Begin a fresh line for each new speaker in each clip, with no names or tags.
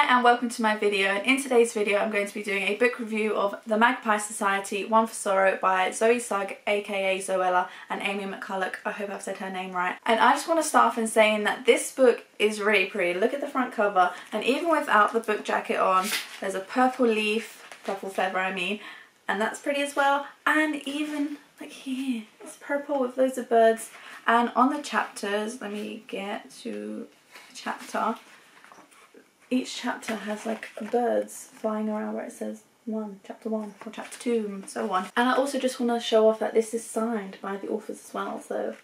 Hi and welcome to my video. And in today's video I'm going to be doing a book review of The Magpie Society One for Sorrow by Zoe Sugg aka Zoella and Amy McCulloch, I hope I've said her name right. And I just want to start off in saying that this book is really pretty. Look at the front cover. And even without the book jacket on there's a purple leaf, purple feather I mean, and that's pretty as well. And even like here it's purple with loads of birds. And on the chapters, let me get to chapter each chapter has like birds flying around where it says one, chapter one, or chapter two, and so on. And I also just want to show off that this is signed by the authors as well, so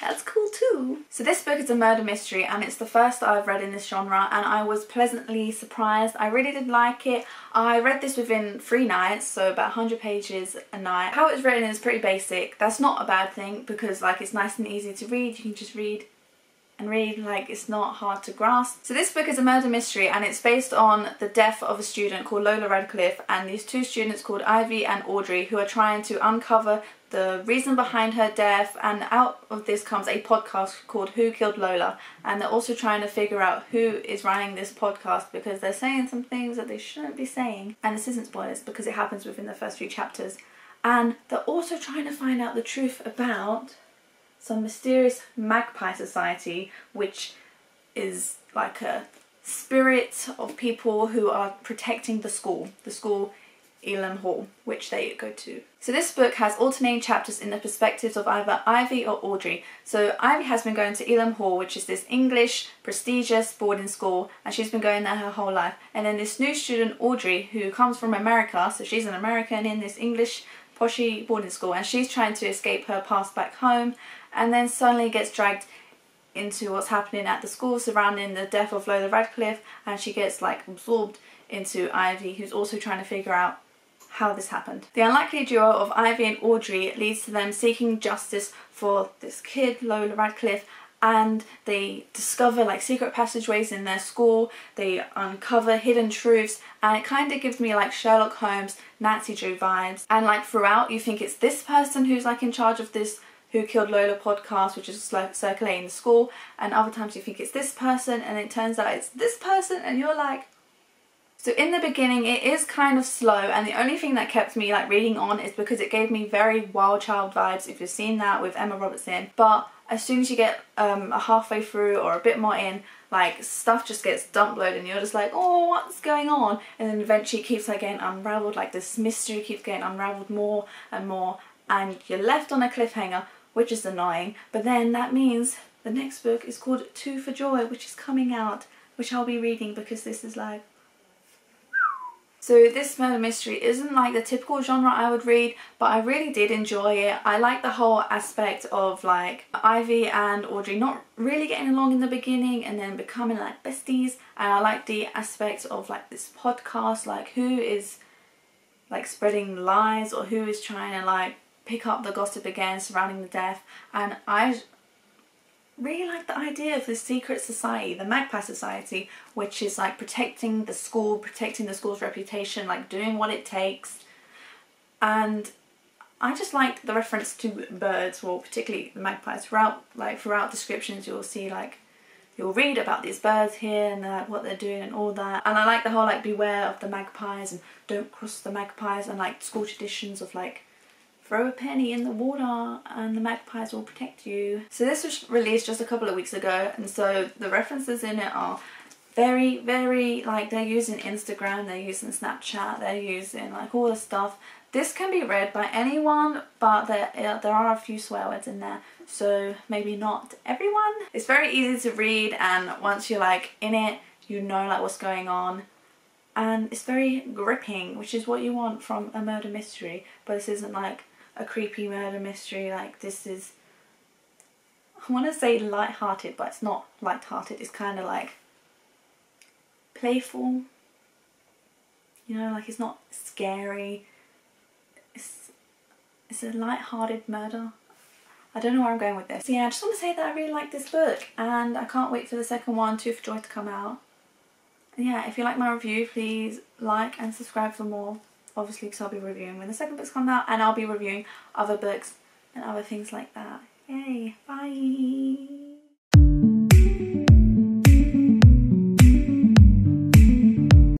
that's cool too. So this book is a murder mystery and it's the first I've read in this genre and I was pleasantly surprised. I really did like it. I read this within three nights, so about 100 pages a night. How it's written is pretty basic. That's not a bad thing because like it's nice and easy to read. You can just read and really like it's not hard to grasp. So this book is a murder mystery and it's based on the death of a student called Lola Radcliffe and these two students called Ivy and Audrey who are trying to uncover the reason behind her death. And out of this comes a podcast called Who Killed Lola? And they're also trying to figure out who is running this podcast because they're saying some things that they shouldn't be saying. And this isn't spoilers because it happens within the first few chapters. And they're also trying to find out the truth about some mysterious magpie society which is like a spirit of people who are protecting the school, the school Illumen Hall, which they go to. So this book has alternating chapters in the perspectives of either Ivy or Audrey. So Ivy has been going to Illumen Hall, which is this English, prestigious boarding school, and she's been going there her whole life. And then this new student, Audrey, who comes from America, so she's an American in this English poshy boarding school, and she's trying to escape her past back home, and then suddenly gets dragged into what's happening at the school surrounding the death of Lola Radcliffe and she gets like absorbed into Ivy who's also trying to figure out how this happened. The unlikely duo of Ivy and Audrey leads to them seeking justice for this kid, Lola Radcliffe, and they discover like secret passageways in their school, they uncover hidden truths, and it kind of gives me like Sherlock Holmes, Nancy Drew vibes. And like throughout you think it's this person who's like in charge of this who Killed Lola podcast, which is like circulating the school, and other times you think it's this person, and it turns out it's this person, and you're like. So in the beginning, it is kind of slow, and the only thing that kept me like reading on is because it gave me very Wild Child vibes. If you've seen that with Emma Robertson, but as soon as you get um, a halfway through or a bit more in, like stuff just gets dump loaded and you're just like, oh, what's going on? And then eventually it keeps like getting unraveled, like this mystery keeps getting unraveled more and more, and you're left on a cliffhanger which is annoying. But then that means the next book is called Two for Joy, which is coming out, which I'll be reading because this is like... So this murder mystery isn't like the typical genre I would read, but I really did enjoy it. I like the whole aspect of like Ivy and Audrey not really getting along in the beginning and then becoming like besties. And I like the aspect of like this podcast, like who is like spreading lies or who is trying to like pick up the gossip again surrounding the death and I really like the idea of the secret society, the Magpie Society, which is like protecting the school, protecting the school's reputation, like doing what it takes. And I just like the reference to birds, well particularly the magpies. Throughout like throughout descriptions you'll see like you'll read about these birds here and what they're doing and all that. And I like the whole like beware of the magpies and don't cross the magpies and like school traditions of like throw a penny in the water and the magpies will protect you. So this was released just a couple of weeks ago and so the references in it are very very like they're using Instagram, they're using Snapchat, they're using like all the stuff. This can be read by anyone but there, uh, there are a few swear words in there so maybe not everyone. It's very easy to read and once you're like in it you know like what's going on and it's very gripping which is what you want from a murder mystery but this isn't like a creepy murder mystery like this is I want to say light-hearted but it's not light-hearted it's kind of like playful you know like it's not scary it's it's a light-hearted murder I don't know where I'm going with this. So yeah, I just want to say that I really like this book and I can't wait for the second one, Two for Joy, to come out. And yeah, if you like my review, please like and subscribe for more obviously because I'll be reviewing when the second book's come out and I'll be reviewing other books and other things like that. Yay, bye!